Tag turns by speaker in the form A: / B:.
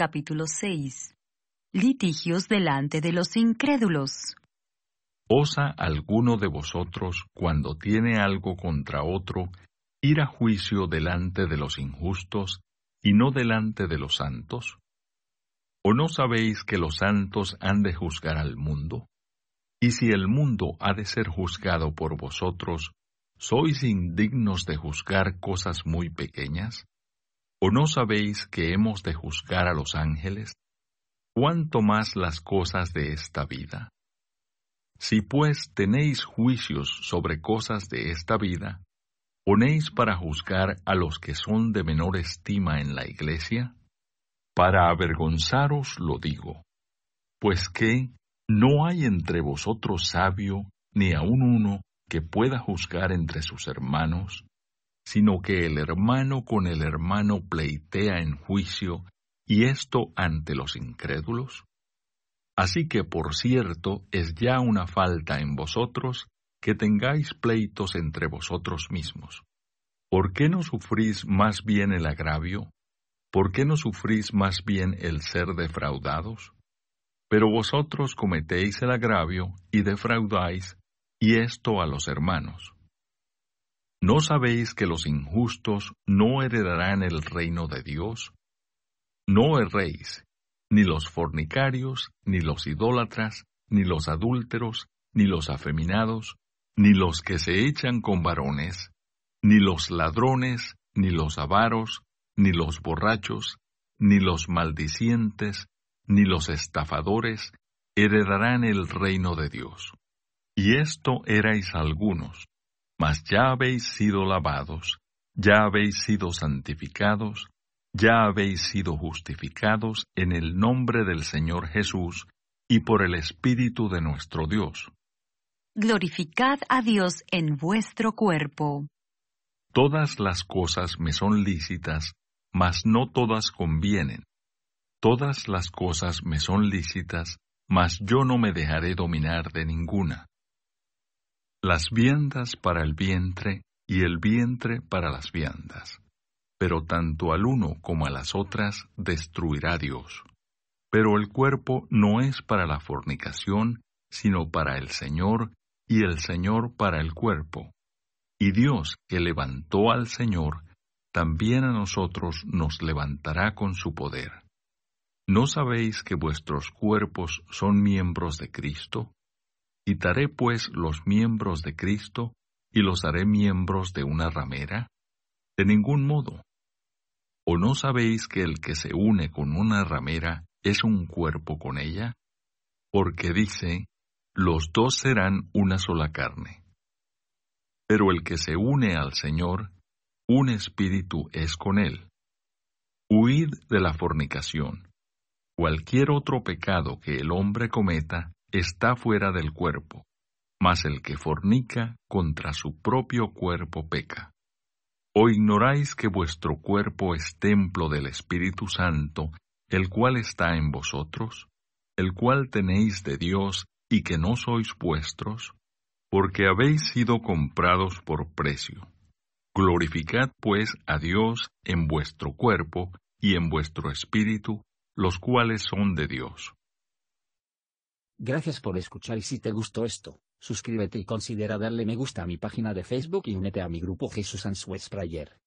A: capítulo 6. Litigios delante de los incrédulos.
B: ¿Osa alguno de vosotros, cuando tiene algo contra otro, ir a juicio delante de los injustos y no delante de los santos? ¿O no sabéis que los santos han de juzgar al mundo? Y si el mundo ha de ser juzgado por vosotros, ¿sois indignos de juzgar cosas muy pequeñas? ¿O no sabéis que hemos de juzgar a los ángeles? ¿Cuánto más las cosas de esta vida? Si pues tenéis juicios sobre cosas de esta vida, ¿ponéis para juzgar a los que son de menor estima en la iglesia? Para avergonzaros lo digo, pues que no hay entre vosotros sabio ni aun uno que pueda juzgar entre sus hermanos, sino que el hermano con el hermano pleitea en juicio, y esto ante los incrédulos? Así que, por cierto, es ya una falta en vosotros que tengáis pleitos entre vosotros mismos. ¿Por qué no sufrís más bien el agravio? ¿Por qué no sufrís más bien el ser defraudados? Pero vosotros cometéis el agravio y defraudáis, y esto a los hermanos. ¿No sabéis que los injustos no heredarán el reino de Dios? No erréis, ni los fornicarios, ni los idólatras, ni los adúlteros, ni los afeminados, ni los que se echan con varones, ni los ladrones, ni los avaros, ni los borrachos, ni los maldicientes, ni los estafadores heredarán el reino de Dios. Y esto erais algunos, mas ya habéis sido lavados, ya habéis sido santificados, ya habéis sido justificados en el nombre del Señor Jesús y por el Espíritu de nuestro Dios.
A: Glorificad a Dios en vuestro cuerpo.
B: Todas las cosas me son lícitas, mas no todas convienen. Todas las cosas me son lícitas, mas yo no me dejaré dominar de ninguna las viandas para el vientre y el vientre para las viandas. Pero tanto al uno como a las otras destruirá Dios. Pero el cuerpo no es para la fornicación, sino para el Señor, y el Señor para el cuerpo. Y Dios que levantó al Señor, también a nosotros nos levantará con su poder. ¿No sabéis que vuestros cuerpos son miembros de Cristo? ¿Quitaré pues los miembros de Cristo y los haré miembros de una ramera? De ningún modo. ¿O no sabéis que el que se une con una ramera es un cuerpo con ella? Porque dice, los dos serán una sola carne. Pero el que se une al Señor, un espíritu es con él. Huid de la fornicación. Cualquier otro pecado que el hombre cometa está fuera del cuerpo, mas el que fornica contra su propio cuerpo peca. ¿O ignoráis que vuestro cuerpo es templo del Espíritu Santo, el cual está en vosotros, el cual tenéis de Dios y que no sois vuestros? Porque habéis sido comprados por precio. Glorificad pues a Dios en vuestro cuerpo y en vuestro espíritu, los cuales son de Dios.
C: Gracias por escuchar y si te gustó esto, suscríbete y considera darle me gusta a mi página de Facebook y únete a mi grupo Jesús Answers Prayer.